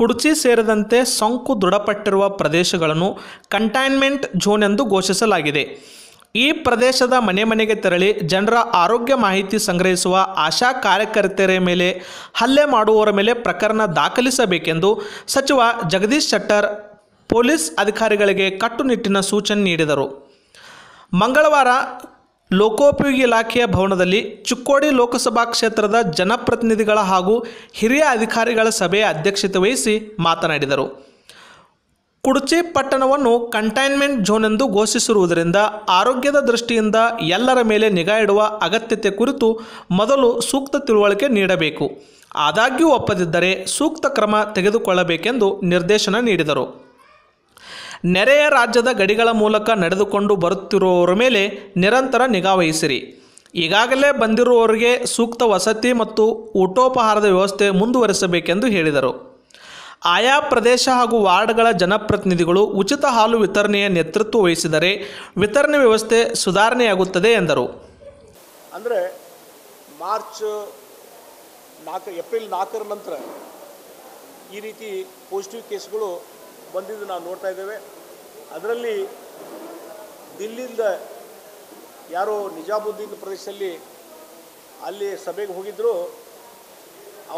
ಕುಡ್ಚಿ ಸೇರಿದಂತೆ ಸೋಂಕು ದೃಢಪಟ್ಟಿರುವ ಪ್ರದೇಶಗಳನ್ನು ಕಂಟೈನ್ಮೆಂಟ್ ಝೋನ್ ಎಂದು ಘೋಷಿಸಲಾಗಿದೆ. ಈ ಪ್ರದೇಶದ ಮನೆ ಮನೆಗೆ ತೆರಳಿ ಜನರ ಆರೋಗ್ಯ ಮಾಹಿತಿ ಸಂಗ್ರಹಿಸುವ ಆಶಾ ಕಾರ್ಯಕರ್ತೆಯರ ಮೇಲೆ ಹಲ್ಲೆ ಮಾಡುವವರ ಮೇಲೆ ಪ್ರಕರಣ ದಾಖಲಿಸಬೇಕೆಂದು ಸಚಿವ ಜಗದೀಶ್ ಶೆಟ್ಟರ್ ಪೊಲೀಸ್ ಅಧಿಕಾರಿಗಳಿಗೆ ಕಟ್ಟುನಿಟ್ಟಿನ ಸೂಚನೆ ನೀಡಿದರು. ಮಂಗಳವಾರ ಲೋಕೋಪಯೋಗಿ ಇಲಾಖೆಯ ಭವನದಲ್ಲಿ ಚಿಕ್ಕೋಡಿ ಲೋಕಸಭಾ ಕ್ಷೇತ್ರದ ಜನಪ್ರತಿನಿಧಿಗಳ ಹಾಗೂ ಹಿರಿಯ ಅಧಿಕಾರಿಗಳ ಸಭೆಯ ಅಧ್ಯಕ್ಷತೆ ವಹಿಸಿ ಮಾತನಾಡಿದರು. ಕುಡಚಿ ಪಟ್ಟಣವನ್ನು ಕಂಟೈನ್ಮೆಂಟ್ ಝೋನ್ ಎಂದು ಘೋಷಿಸಿರುವುದರಿಂದ ಆರೋಗ್ಯದ ದೃಷ್ಟಿಯಿಂದ ಎಲ್ಲರ ಮೇಲೆ ನಿಗಾ ಇಡುವ ಅಗತ್ಯತೆ ಕುರಿತು ಮೊದಲು ಸೂಕ್ತ ತಿಳುವಳಿಕೆ ನೀಡಬೇಕು. ಆದಾಗ್ಯೂ ಒಪ್ಪದಿದ್ದರೆ ಸೂಕ್ತ ಕ್ರಮ ತೆಗೆದುಕೊಳ್ಳಬೇಕೆಂದು ನಿರ್ದೇಶನ ನೀಡಿದರು. ನೆರೆಯ ರಾಜ್ಯದ ಗಡಿಗಳ ಮೂಲಕ ನಡೆದುಕೊಂಡು ಬರುತ್ತಿರುವವರ ಮೇಲೆ ನಿರಂತರ ನಿಗಾವಹಿಸಿರಿ ಈಗಾಗಲೇ ಬಂದಿರುವವರಿಗೆ ಸೂಕ್ತ ವಸತಿ ಮತ್ತು ಊಟೋಪಹಾರದ ವ್ಯವಸ್ಥೆ ಮುಂದುವರಿಸಬೇಕೆಂದು ಹೇಳಿದರು. ಆಯಾ ಪ್ರದೇಶ ಹಾಗೂ ವಾರ್ಡ್ಗಳ ಜನಪ್ರತಿನಿಧಿಗಳು ಉಚಿತ ಹಾಲು ವಿತರಣೆಯ ನೇತೃತ್ವ ವಹಿಸಿದರೆ ವಿತರಣೆ ವ್ಯವಸ್ಥೆ ಸುಧಾರಣೆಯಾಗುತ್ತದೆ ಎಂದರು. ಅಂದರೆ ಮಾರ್ಚ್ ನಾಲ್ಕು, ಏಪ್ರಿಲ್ ನಾಲ್ಕರ ನಂತರ ಈ ರೀತಿ ಪಾಸಿಟಿವ್ ಕೇಸ್ಗಳು ಬಂದಿದ್ದು ನಾವು ನೋಡ್ತಾ ಇದ್ದೇವೆ. ಅದರಲ್ಲಿ ದಿಲ್ಲಿಯಿಂದ ಯಾರೋ ನಿಜಾಮುದ್ದೀನ್ ಪ್ರದೇಶದಲ್ಲಿ ಅಲ್ಲಿ ಸಭೆಗೆ ಹೋಗಿದ್ದರು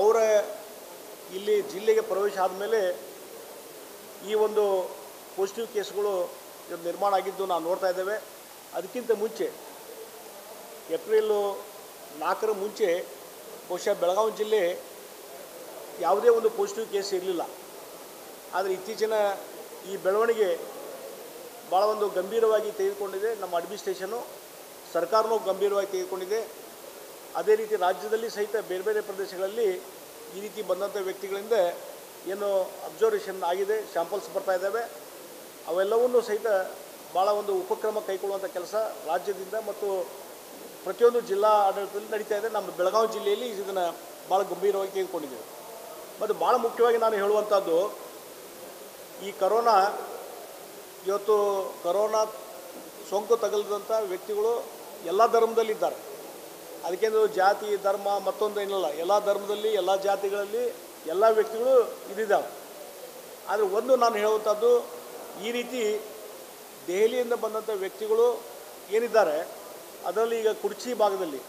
ಅವರ ಇಲ್ಲಿ ಜಿಲ್ಲೆಗೆ ಪ್ರವೇಶ ಆದಮೇಲೆ ಈ ಒಂದು ಪಾಸಿಟಿವ್ ಕೇಸ್ಗಳು ನಿರ್ಮಾಣ ಆಗಿದ್ದು ನಾವು ನೋಡ್ತಾ ಇದ್ದೇವೆ. ಅದಕ್ಕಿಂತ ಮುಂಚೆ ಏಪ್ರಿಲು ನಾಲ್ಕರ ಮುಂಚೆ ಬಹುಶಃ ಬೆಳಗಾವಿ ಜಿಲ್ಲೆ ಯಾವುದೇ ಒಂದು ಪಾಸಿಟಿವ್ ಕೇಸ್ ಇರಲಿಲ್ಲ. ಆದರೆ ಇತ್ತೀಚಿನ ಈ ಬೆಳವಣಿಗೆ ಭಾಳ ಒಂದು ಗಂಭೀರವಾಗಿ ತೆಗೆದುಕೊಂಡಿದೆ. ನಮ್ಮ ಅಡ್ಮಿನಿಸ್ಟ್ರೇಷನು ಸರ್ಕಾರನೂ ಗಂಭೀರವಾಗಿ ತೆಗೆದುಕೊಂಡಿದೆ. ಅದೇ ರೀತಿ ರಾಜ್ಯದಲ್ಲಿ ಸಹಿತ ಬೇರೆ ಬೇರೆ ಪ್ರದೇಶಗಳಲ್ಲಿ ಈ ರೀತಿ ಬಂದಂಥ ವ್ಯಕ್ತಿಗಳಿಂದ ಏನು ಅಬ್ಸರ್ವೇಷನ್ ಆಗಿದೆ ಶ್ಯಾಂಪಲ್ಸ್ ಬರ್ತಾ ಇದ್ದಾವೆ. ಅವೆಲ್ಲವನ್ನೂ ಸಹಿತ ಭಾಳ ಒಂದು ಉಪಕ್ರಮ ಕೈಗೊಳ್ಳುವಂಥ ಕೆಲಸ ರಾಜ್ಯದಿಂದ ಮತ್ತು ಪ್ರತಿಯೊಂದು ಜಿಲ್ಲಾ ಆಡಳಿತದಲ್ಲಿ ನಡೀತಾ ಇದೆ. ನಮ್ಮ ಬೆಳಗಾವಿ ಜಿಲ್ಲೆಯಲ್ಲಿ ಇದನ್ನು ಭಾಳ ಗಂಭೀರವಾಗಿ ತೆಗೆದುಕೊಂಡಿದ್ದೇವೆ. ಮತ್ತು ಭಾಳ ಮುಖ್ಯವಾಗಿ ನಾನು ಹೇಳುವಂಥದ್ದು ಈ ಕರೋನಾ, ಇವತ್ತು ಕರೋನಾ ಸೋಂಕು ತಗಲಿದಂಥ ವ್ಯಕ್ತಿಗಳು ಎಲ್ಲ ಧರ್ಮದಲ್ಲಿದ್ದಾರೆ. ಅದಕ್ಕೆ ಜಾತಿ, ಧರ್ಮ ಮತ್ತೊಂದು ಏನಲ್ಲ, ಎಲ್ಲ ಧರ್ಮದಲ್ಲಿ, ಎಲ್ಲ ಜಾತಿಗಳಲ್ಲಿ ಎಲ್ಲ ವ್ಯಕ್ತಿಗಳು ಇದಿದ್ದಾವೆ ಆದರೆ ಒಂದು ನಾನು ಹೇಳುವಂಥದ್ದು ಈ ರೀತಿ ದೆಹಲಿಯಿಂದ ಬಂದಂಥ ವ್ಯಕ್ತಿಗಳು ಏನಿದ್ದಾರೆ, ಅದರಲ್ಲಿ ಈಗ ಕುರ್ಚಿ ಭಾಗದಲ್ಲಿ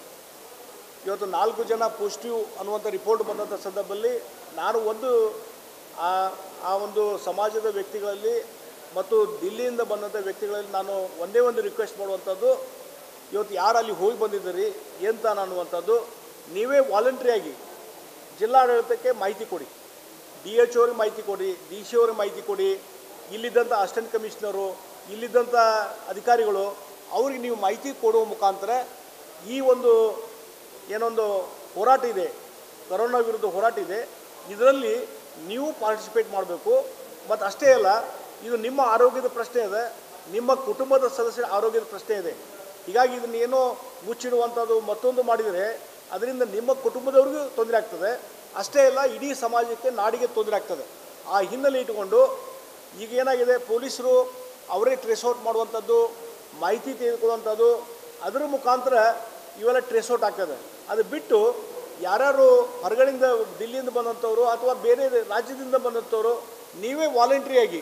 ಇವತ್ತು ನಾಲ್ಕು ಜನ ಪಾಸಿಟಿವ್ ಅನ್ನುವಂಥ ರಿಪೋರ್ಟ್ ಬಂದಂಥ ಸಂದರ್ಭದಲ್ಲಿ ನಾನು ಒಂದು ಆ ಆ ಒಂದು ಸಮಾಜದ ವ್ಯಕ್ತಿಗಳಲ್ಲಿ ಮತ್ತು ದಿಲ್ಲಿಯಿಂದ ಬಂದಂಥ ವ್ಯಕ್ತಿಗಳಲ್ಲಿ ನಾನು ಒಂದೇ ಒಂದು ರಿಕ್ವೆಸ್ಟ್ ಮಾಡುವಂಥದ್ದು, ಇವತ್ತು ಯಾರು ಅಲ್ಲಿ ಹೋಗಿ ಬಂದಿದ್ದೀರಿ, ಎಂತ ಅನ್ನುವಂಥದ್ದು ನೀವೇ ವಾಲಂಟ್ರಿಯಾಗಿ ಜಿಲ್ಲಾಡಳಿತಕ್ಕೆ ಮಾಹಿತಿ ಕೊಡಿ. ಡಿ ಎಚ್ ಅವ್ರಿಗೆ ಮಾಹಿತಿ ಕೊಡಿ, ಡಿ ಸಿ ಅವ್ರಿಗೆ ಮಾಹಿತಿ ಕೊಡಿ. ಇಲ್ಲಿದ್ದಂಥ ಅಸಿಸ್ಟೆಂಟ್ ಕಮಿಷನರು ಇಲ್ಲಿದ್ದಂಥ ಅಧಿಕಾರಿಗಳು, ಅವ್ರಿಗೆ ನೀವು ಮಾಹಿತಿ ಕೊಡುವ ಮುಖಾಂತರ ಈ ಒಂದು ಏನೊಂದು ಹೋರಾಟ ಇದೆ, ಕರೋನಾ ವಿರುದ್ಧ ಹೋರಾಟ ಇದೆ. ಇದರಲ್ಲಿ ನೀವು ಪಾರ್ಟಿಸಿಪೇಟ್ ಮಾಡಬೇಕು. ಮತ್ತು ಅಷ್ಟೇ ಅಲ್ಲ, ಇದು ನಿಮ್ಮ ಆರೋಗ್ಯದ ಪ್ರಶ್ನೆ ಇದೆ ನಿಮ್ಮ ಕುಟುಂಬದ ಸದಸ್ಯರ ಆರೋಗ್ಯದ ಪ್ರಶ್ನೆ ಇದೆ. ಹೀಗಾಗಿ ಇದನ್ನೇನೋ ಮುಚ್ಚಿಡುವಂಥದ್ದು ಮತ್ತೊಂದು ಮಾಡಿದರೆ ಅದರಿಂದ ನಿಮ್ಮ ಕುಟುಂಬದವ್ರಿಗೂ ತೊಂದರೆ ಆಗ್ತದೆ. ಅಷ್ಟೇ ಅಲ್ಲ, ಇಡೀ ಸಮಾಜಕ್ಕೆ ನಾಡಿಗೆ ತೊಂದರೆ ಆಗ್ತದೆ. ಆ ಹಿನ್ನೆಲೆ ಇಟ್ಟುಕೊಂಡು ಈಗ ಏನಾಗಿದೆ, ಪೊಲೀಸರು ಅವರೇ ಟ್ರೇಸ್ ಔಟ್ ಮಾಡುವಂಥದ್ದು ಮಾಹಿತಿ ತೆಗೆದುಕೊಳ್ಳುವಂಥದ್ದು ಅದರ ಮುಖಾಂತರ ಇವೆಲ್ಲ ಟ್ರೇಸ್ ಔಟ್ ಆಗ್ತದೆ. ಅದು ಬಿಟ್ಟು ಯಾರ್ಯಾರು ಹೊರಗಡೆಯಿಂದ ದಿಲ್ಲಿಯಿಂದ ಬಂದಂಥವ್ರು ಅಥವಾ ಬೇರೆ ರಾಜ್ಯದಿಂದ ಬಂದಂಥವ್ರು, ನೀವೇ ವಾಲಂಟ್ರಿಯಾಗಿ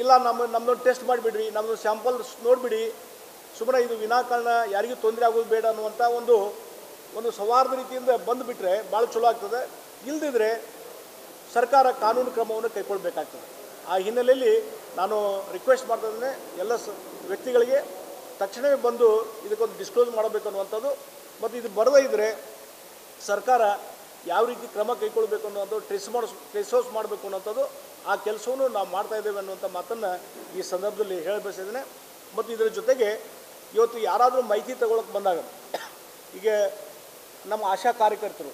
ಇಲ್ಲ ನಮ್ಮ ನಮ್ಮನ್ನು ಟೆಸ್ಟ್ ಮಾಡಿಬಿಡ್ರಿ ನಮ್ಮದು ಸ್ಯಾಂಪಲ್ಸ್ ನೋಡಿಬಿಡಿ. ಸುಮ್ಮನೆ ಇದು ವಿನಾಕಾರಣ, ಯಾರಿಗೂ ತೊಂದರೆ ಆಗೋದು ಬೇಡ ಅನ್ನುವಂಥ ಒಂದು ಒಂದು ಸೌಹಾರ್ದ ರೀತಿಯಿಂದ ಬಂದುಬಿಟ್ರೆ ಭಾಳ ಚಲೋ ಆಗ್ತದೆ. ಇಲ್ದಿದ್ರೆ ಸರ್ಕಾರ ಕಾನೂನು ಕ್ರಮವನ್ನು ಕೈಗೊಳ್ಬೇಕಾಗ್ತದೆ. ಆ ಹಿನ್ನೆಲೆಯಲ್ಲಿ ನಾನು ರಿಕ್ವೆಸ್ಟ್ ಮಾಡ್ತಿದ್ದೇನೆ ಎಲ್ಲ ಸ, ವ್ಯಕ್ತಿಗಳಿಗೆ ತಕ್ಷಣವೇ ಬಂದು ಇದಕ್ಕೊಂದು ಡಿಸ್ಕ್ಲೋಸ್ ಮಾಡಬೇಕು ಅನ್ನುವಂಥದ್ದು. ಮತ್ತು ಇದು ಬರದೇ ಇದ್ದರೆ ಸರ್ಕಾರ ಯಾವ ರೀತಿ ಕ್ರಮ ಕೈಗೊಳ್ಬೇಕು ಅನ್ನೋದು, ಟ್ರೆಸ್ ಮಾಡಿಸ್ ಟ್ರೆಸ್ ಹೌಸ್ ಮಾಡಬೇಕು ಅನ್ನೋಂಥದ್ದು, ಆ ಕೆಲಸವನ್ನು ನಾವು ಮಾಡ್ತಾ ಇದ್ದೇವೆ ಅನ್ನುವಂಥ ಮಾತನ್ನು ಈ ಸಂದರ್ಭದಲ್ಲಿ ಹೇಳಿ ಬಯಸಿದ್ದೇನೆ ಮತ್ತು ಇದರ ಜೊತೆಗೆ ಇವತ್ತು ಯಾರಾದರೂ ಮಾಹಿತಿ ತಗೊಳಕ್ಕೆ ಬಂದಾಗ, ಈಗ ನಮ್ಮ ಆಶಾ ಕಾರ್ಯಕರ್ತರು,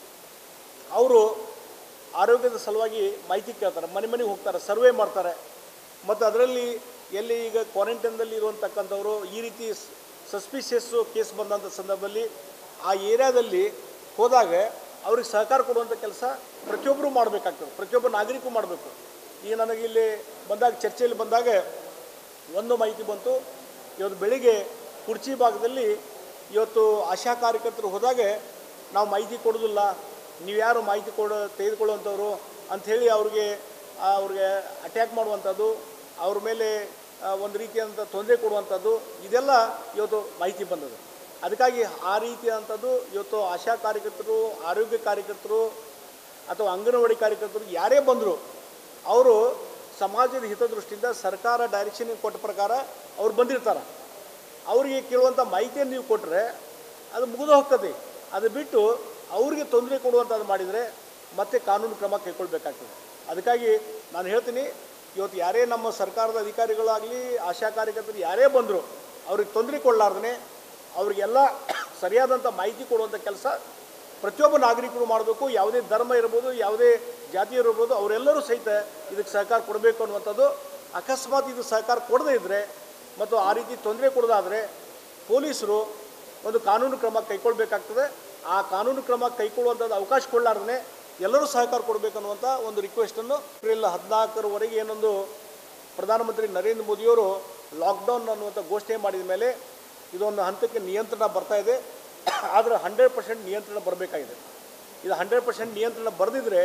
ಅವರು ಆರೋಗ್ಯದ ಸಲುವಾಗಿ ಮಾಹಿತಿ ಕೇಳ್ತಾರೆ, ಮನೆ ಮನೆಗೆ ಹೋಗ್ತಾರೆ, ಸರ್ವೆ ಮಾಡ್ತಾರೆ. ಮತ್ತು ಅದರಲ್ಲಿ ಎಲ್ಲಿ ಈಗ ಕ್ವಾರಂಟೈನ್ದಲ್ಲಿ ಇರುವಂತಕ್ಕಂಥವರು, ಈ ರೀತಿ ಸಸ್ಪಿಷಿಯಸ್ಸು ಕೇಸ್ ಬಂದಂಥ ಸಂದರ್ಭದಲ್ಲಿ ಆ ಏರಿಯಾದಲ್ಲಿ ಹೋದಾಗ ಅವ್ರಿಗೆ ಸಹಕಾರ ಕೊಡುವಂಥ ಕೆಲಸ ಪ್ರತಿಯೊಬ್ಬರು ಮಾಡಬೇಕಾಗ್ತದೆ. ಪ್ರತಿಯೊಬ್ಬ ನಾಗರಿಕರು ಮಾಡಬೇಕು. ಈ ನನಗೆ ಇಲ್ಲಿ ಬಂದಾಗ, ಚರ್ಚೆಯಲ್ಲಿ ಬಂದಾಗ ಒಂದು ಮಾಹಿತಿ ಬಂತು. ಇವತ್ತು ಬೆಳಿಗ್ಗೆ ಕುರ್ಚಿ ಭಾಗದಲ್ಲಿ ಇವತ್ತು ಆಶಾ ಕಾರ್ಯಕರ್ತರು ಹೋದಾಗ ನಾವು ಮಾಹಿತಿ ಕೊಡೋದಿಲ್ಲ. ನೀವು ಯಾರು ಮಾಹಿತಿ ಕೊಡ, ತೆಗೆದುಕೊಳ್ಳುವಂಥವ್ರು ಅಂಥೇಳಿ ಅವ್ರಿಗೆ ಅವ್ರಿಗೆ ಅಟ್ಯಾಕ್ ಮಾಡುವಂಥದ್ದು, ಅವ್ರ ಮೇಲೆ ಒಂದು ರೀತಿಯಾದಂಥ ತೊಂದರೆ ಕೊಡುವಂಥದ್ದು, ಇದೆಲ್ಲ ಇವತ್ತು ಮಾಹಿತಿ ಬಂದದ್ದು. ಅದಕ್ಕಾಗಿ ಆ ರೀತಿಯಾದಂಥದ್ದು ಇವತ್ತು ಆಶಾ ಕಾರ್ಯಕರ್ತರು, ಆರೋಗ್ಯ ಕಾರ್ಯಕರ್ತರು ಅಥವಾ ಅಂಗನವಾಡಿ ಕಾರ್ಯಕರ್ತರು ಯಾರೇ ಬಂದರು ಅವರು ಸಮಾಜದ ಹಿತದೃಷ್ಟಿಯಿಂದ ಸರ್ಕಾರ ಡೈರೆಕ್ಷನ್ ಕೊಟ್ಟ ಪ್ರಕಾರ ಅವ್ರು ಬಂದಿರ್ತಾರೆ. ಅವರಿಗೆ ಕೇಳುವಂಥ ಮಾಹಿತಿಯನ್ನು ನೀವು ಕೊಟ್ಟರೆ ಅದು ಮುಗಿದು ಹೋಗ್ತದೆ. ಅದು ಬಿಟ್ಟು ಅವರಿಗೆ ತೊಂದರೆ ಕೊಡುವಂಥದ್ದು ಮಾಡಿದರೆ ಮತ್ತೆ ಕಾನೂನು ಕ್ರಮ ಕೈಗೊಳ್ಬೇಕಾಗ್ತದೆ. ಅದಕ್ಕಾಗಿ ನಾನು ಹೇಳ್ತೀನಿ, ಇವತ್ತು ಯಾರೇ ನಮ್ಮ ಸರ್ಕಾರದ ಅಧಿಕಾರಿಗಳಾಗಲಿ, ಆಶಾ ಕಾರ್ಯಕರ್ತರು ಯಾರೇ ಬಂದರು ಅವ್ರಿಗೆ ತೊಂದರೆ ಕೊಡಲಾರ್ದೇ ಅವರಿಗೆಲ್ಲ ಸರಿಯಾದಂಥ ಮಾಹಿತಿ ಕೊಡುವಂಥ ಕೆಲಸ ಪ್ರತಿಯೊಬ್ಬ ನಾಗರಿಕರು ಮಾಡಬೇಕು. ಯಾವುದೇ ಧರ್ಮ ಇರ್ಬೋದು, ಯಾವುದೇ ಜಾತಿ ಇರ್ಬೋದು, ಅವರೆಲ್ಲರೂ ಸಹಿತ ಇದಕ್ಕೆ ಸಹಕಾರ ಕೊಡಬೇಕು ಅನ್ನುವಂಥದ್ದು. ಅಕಸ್ಮಾತ್ ಇದು ಸಹಕಾರ ಕೊಡದೇ ಇದ್ದರೆ ಮತ್ತು ಆ ರೀತಿ ತೊಂದರೆ ಕೊಡೋದಾದರೆ ಪೊಲೀಸರು ಒಂದು ಕಾನೂನು ಕ್ರಮ ಕೈಗೊಳ್ಬೇಕಾಗ್ತದೆ. ಆ ಕಾನೂನು ಕ್ರಮ ಕೈಗೊಳ್ಳುವಂಥದ್ದು ಅವಕಾಶ ಕೊಡಲಾರ್ದೇ ಎಲ್ಲರೂ ಸಹಕಾರ ಕೊಡಬೇಕನ್ನುವಂಥ ಒಂದು ರಿಕ್ವೆಸ್ಟನ್ನು ಏಪ್ರಿಲ್ ಹದಿನಾಲ್ಕರವರೆಗೆ ಏನೊಂದು ಪ್ರಧಾನಮಂತ್ರಿ ನರೇಂದ್ರ ಮೋದಿಯವರು ಲಾಕ್ಡೌನ್ ಅನ್ನುವಂಥ ಘೋಷಣೆ ಮಾಡಿದ ಮೇಲೆ ಇದೊಂದು ಹಂತಕ್ಕೆ ನಿಯಂತ್ರಣ ಬರ್ತಾ ಇದೆ. ಆದರೆ ಹಂಡ್ರೆಡ್ ಪರ್ಸೆಂಟ್ ನಿಯಂತ್ರಣ ಬರಬೇಕಾಗಿದೆ. ಇದು ಹಂಡ್ರೆಡ್ ಪರ್ಸೆಂಟ್ ನಿಯಂತ್ರಣ ಬರೆದಿದ್ರೆ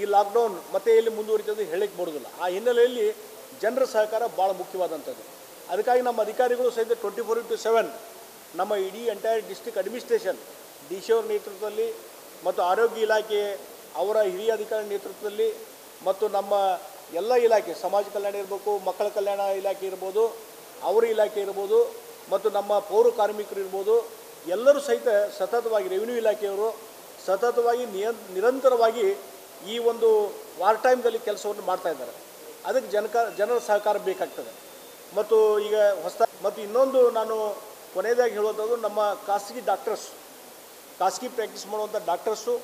ಈ ಲಾಕ್ಡೌನ್ ಮತ್ತೆ ಎಲ್ಲಿ ಮುಂದುವರಿತದೆ ಹೇಳಕ್ಕೆ ಬರೋದಿಲ್ಲ ಆ ಹಿನ್ನೆಲೆಯಲ್ಲಿ ಜನರ ಸಹಕಾರ ಭಾಳ ಮುಖ್ಯವಾದಂಥದ್ದು. ಅದಕ್ಕಾಗಿ ನಮ್ಮ ಅಧಿಕಾರಿಗಳು ಸಹಿತ ಟ್ವೆಂಟಿ ಫೋರ್ ಇಂಟು ಸೆವೆನ್ ನಮ್ಮ ಇಡೀ entire district administration D C ಅವ್ರ ನೇತೃತ್ವದಲ್ಲಿ ಮತ್ತು ಆರೋಗ್ಯ ಇಲಾಖೆ, ಅವರ ಹಿರಿಯ ಅಧಿಕಾರಿ ನೇತೃತ್ವದಲ್ಲಿ ಮತ್ತು ನಮ್ಮ ಎಲ್ಲ ಇಲಾಖೆ, ಸಮಾಜ ಕಲ್ಯಾಣ ಇರಬೇಕು, ಮಕ್ಕಳ ಕಲ್ಯಾಣ ಇಲಾಖೆ ಇರ್ಬೋದು, ಅವರ ಇಲಾಖೆ ಇರ್ಬೋದು ಮತ್ತು ನಮ್ಮ ಪೌರ ಕಾರ್ಮಿಕರು ಇರ್ಬೋದು, ಎಲ್ಲರೂ ಸಹಿತ ಸತತವಾಗಿ ರೆವಿನ್ಯೂ ಇಲಾಖೆಯವರು ಸತತವಾಗಿ ನಿಯ, ನಿರಂತರವಾಗಿ ಈ ಒಂದು ವಾರ್ ಟೈಮ್ದಲ್ಲಿ ಕೆಲಸವನ್ನು ಮಾಡ್ತಾ ಇದ್ದಾರೆ. ಅದಕ್ಕೆ ಜನಕ, ಜನರ ಸಹಕಾರ ಬೇಕಾಗ್ತದೆ. ಮತ್ತು ಈಗ ಹೊಸ ಮತ್ತು ಇನ್ನೊಂದು ನಾನು ಕೊನೆಯದಾಗಿ ಹೇಳುವಂಥದ್ದು, ನಮ್ಮ ಖಾಸಗಿ ಡಾಕ್ಟರ್ಸ್ ಖಾಸಗಿ ಪ್ರಾಕ್ಟೀಸ್ ಮಾಡುವಂಥ ಡಾಕ್ಟರ್ಸು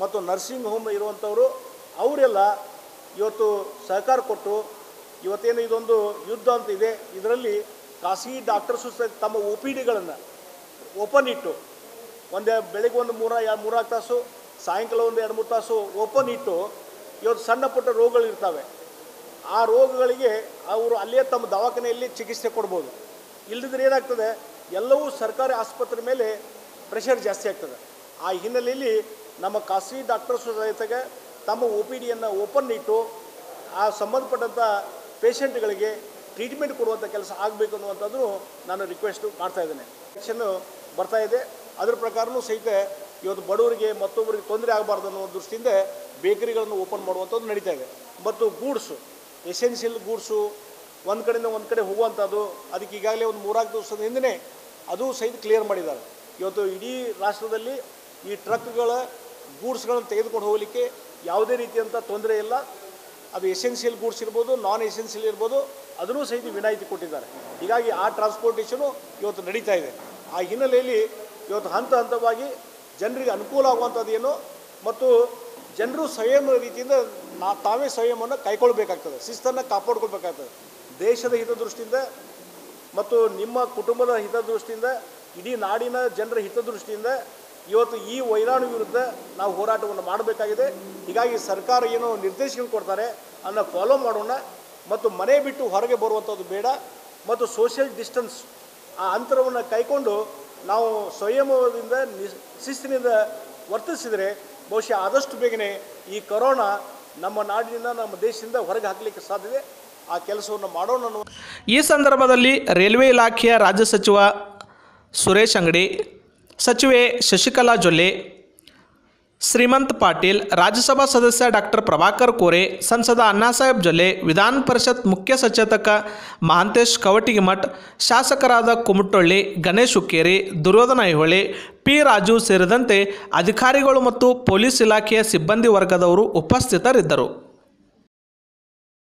ಮತ್ತು ನರ್ಸಿಂಗ್ ಹೋಮ್ ಇರುವಂಥವರು, ಅವರೆಲ್ಲ ಇವತ್ತು ಸಹಕಾರ ಕೊಟ್ಟು, ಇವತ್ತೇನು ಇದೊಂದು ಯುದ್ಧ ಅಂತ ಇದೆ, ಇದರಲ್ಲಿ ಖಾಸಗಿ ಡಾಕ್ಟರ್ಸು ಸಹ ತಮ್ಮ ಒ ಪಿ ಡಿಗಳನ್ನು ಓಪನ್ ಇಟ್ಟು, ಒಂದು ಬೆಳಗ್ಗೆ ಒಂದು ಮೂರ, ಎರಡು ಮೂರ್ನಾಲ್ಕು ತಾಸು, ಸಾಯಂಕಾಲ ಒಂದು ಎರಡು ಮೂರು ತಾಸು ಓಪನ್ ಇಟ್ಟು ಇವತ್ತು ಸಣ್ಣ ಪುಟ್ಟ ರೋಗಗಳಿರ್ತವೆ ಆ ರೋಗಗಳಿಗೆ ಅವರು ಅಲ್ಲೇ ತಮ್ಮ ದವಾಖಾನೆಯಲ್ಲಿ ಚಿಕಿತ್ಸೆ ಕೊಡ್ಬೋದು. ಇಲ್ಲದಿದ್ರೆ ಏನಾಗ್ತದೆ, ಎಲ್ಲವೂ ಸರ್ಕಾರಿ ಆಸ್ಪತ್ರೆ ಮೇಲೆ ಪ್ರೆಷರ್ ಜಾಸ್ತಿ ಆಗ್ತದೆ. ಆ ಹಿನ್ನೆಲೆಯಲ್ಲಿ ನಮ್ಮ ಖಾಸಗಿ ಡಾಕ್ಟರ್ಸ್ ಸಹಿತಗೆ ತಮ್ಮ ಒ ಪಿ ಡಿಯನ್ನು ಓಪನ್ ಇಟ್ಟು, ಆ ಸಂಬಂಧಪಟ್ಟಂಥ ಪೇಷಂಟ್ಗಳಿಗೆ ಟ್ರೀಟ್ಮೆಂಟ್ ಕೊಡುವಂಥ ಕೆಲಸ ಆಗಬೇಕು ಅನ್ನುವಂಥದ್ದು ನಾನು ರಿಕ್ವೆಸ್ಟ್ ಮಾಡ್ತಾ ಇದ್ದೇನೆ. ಎಲೆಕ್ಷನ್ ಬರ್ತಾ ಇದೆ. ಅದ್ರ ಪ್ರಕಾರನೂ ಸಹಿತ ಇವತ್ತು ಬಡವರಿಗೆ ಮತ್ತೊಬ್ಬರಿಗೆ ತೊಂದರೆ ಆಗಬಾರ್ದು ಅನ್ನೋ ದೃಷ್ಟಿಯಿಂದ ಬೇಕರಿಗಳನ್ನು ಓಪನ್ ಮಾಡುವಂಥದ್ದು ನಡೀತಾ ಇದೆ. ಮತ್ತು ಗೂಡ್ಸು ಎಸೆನ್ಷಿಯಲ್ ಗೂಡ್ಸು, ಒಂದು ಕಡೆಯಿಂದ ಒಂದು ಕಡೆ ಹೋಗುವಂಥದ್ದು, ಅದಕ್ಕೆ ಈಗಾಗಲೇ ಒಂದು ಮೂರಾರು ದಿವಸದ ಹಿಂದೆ ಅದು ಸಹಿತ ಕ್ಲಿಯರ್ ಮಾಡಿದ್ದಾರೆ. ಇವತ್ತು ಇಡೀ ರಾಷ್ಟ್ರದಲ್ಲಿ ಈ ಟ್ರಕ್ಗಳ ಗೂಡ್ಸ್ಗಳನ್ನು ತೆಗೆದುಕೊಂಡು ಹೋಗಲಿಕ್ಕೆ ಯಾವುದೇ ರೀತಿಯಂಥ ತೊಂದರೆ ಇಲ್ಲ. ಅದು ಎಸೆನ್ಷಿಯಲ್ ಗೂಡ್ಸ್ ಇರ್ಬೋದು ನಾನ್ ಎಸೆನ್ಷಿಯಲ್ ಇರ್ಬೋದು ಅದನ್ನೂ ಸಹಿತ ವಿನಾಯಿತಿ ಕೊಟ್ಟಿದ್ದಾರೆ. ಹೀಗಾಗಿ ಆ ಟ್ರಾನ್ಸ್ಪೋರ್ಟೇಷನು ಇವತ್ತು ನಡೀತಾ ಇದೆ. ಆ ಹಿನ್ನೆಲೆಯಲ್ಲಿ ಇವತ್ತು ಹಂತ ಹಂತವಾಗಿ ಜನರಿಗೆ ಅನುಕೂಲ ಆಗುವಂಥದ್ದೇನು ಮತ್ತು ಜನರು ಸ್ವಯಂ ರೀತಿಯಿಂದ ನಾ ತಾವೇ ಸ್ವಯಂವನ್ನು ಕೈಗೊಳ್ಬೇಕಾಗ್ತದೆ ಶಿಸ್ತನ್ನು ಕಾಪಾಡ್ಕೊಳ್ಬೇಕಾಗ್ತದೆ. ದೇಶದ ಹಿತದೃಷ್ಟಿಯಿಂದ ಮತ್ತು ನಿಮ್ಮ ಕುಟುಂಬದ ಹಿತದೃಷ್ಟಿಯಿಂದ, ಇಡೀ ನಾಡಿನ ಜನರ ಹಿತದೃಷ್ಟಿಯಿಂದ ಇವತ್ತು ಈ ವೈರಾಣು ವಿರುದ್ಧ ನಾವು ಹೋರಾಟವನ್ನು ಮಾಡಬೇಕಾಗಿದೆ. ಹೀಗಾಗಿ ಸರ್ಕಾರ ಏನು ನಿರ್ದೇಶನ ಕೊಡ್ತಾರೆ, ಅದನ್ನು ಫಾಲೋ ಮಾಡೋಣ. ಮತ್ತು ಮನೆ ಬಿಟ್ಟು ಹೊರಗೆ ಬರುವಂಥದ್ದು ಬೇಡ. ಮತ್ತು ಸೋಷಿಯಲ್ ಡಿಸ್ಟೆನ್ಸ್ ಆ ಅಂತರವನ್ನು ಕೈಕೊಂಡು ನಾವು ಸಂಯಮದಿಂದ ಶಿಸ್ತಿನಿಂದ ವರ್ತಿಸಿದರೆ ಬಹುಶಃ ಆದಷ್ಟು ಬೇಗನೆ ಈ ಕೊರೋನಾ ನಮ್ಮ ನಾಡಿನಿಂದ, ನಮ್ಮ ದೇಶದಿಂದ ಹೊರಗೆ ಹಾಕಲಿಕ್ಕೆ ಸಾಧ್ಯತೆ ಆ ಕೆಲಸವನ್ನು ಮಾಡೋಣ ಈ ಸಂದರ್ಭದಲ್ಲಿ ರೈಲ್ವೆ ಇಲಾಖೆಯ ರಾಜ್ಯ ಸಚಿವ ಸುರೇಶ್ ಅಂಗಡಿ, ಸಚಿವೆ ಶಶಿಕಲಾ ಜೊಲ್ಲೆ ಶ್ರೀಮಂತ್ ಪಾಟೀಲ್, ರಾಜ್ಯಸಭಾ ಸದಸ್ಯ ಡಾಕ್ಟರ್ ಪ್ರಭಾಕರ್ ಕೋರೆ, ಸಂಸದ ಅಣ್ಣಾಸಾಹೇಬ್ ಜೊಲ್ಲೆ, ವಿಧಾನ ಪರಿಷತ್ ಮುಖ್ಯ ಸಚೇತಕ ಮಹಾಂತೇಶ್ ಕವಟಿಗಿಮಠ್, ಶಾಸಕರಾದ ಕುಮಟೊಳ್ಳಿ ಗಣೇಶ್ ಹುಕ್ಕೇರಿ, ದುರ್ಯೋಧನ ಐಹೊಳೆ, ಪಿ ರಾಜು ಸೇರಿದಂತೆ ಅಧಿಕಾರಿಗಳು ಮತ್ತು ಪೊಲೀಸ್ ಇಲಾಖೆಯ ಸಿಬ್ಬಂದಿ ವರ್ಗದವರು ಉಪಸ್ಥಿತರಿದ್ದರು.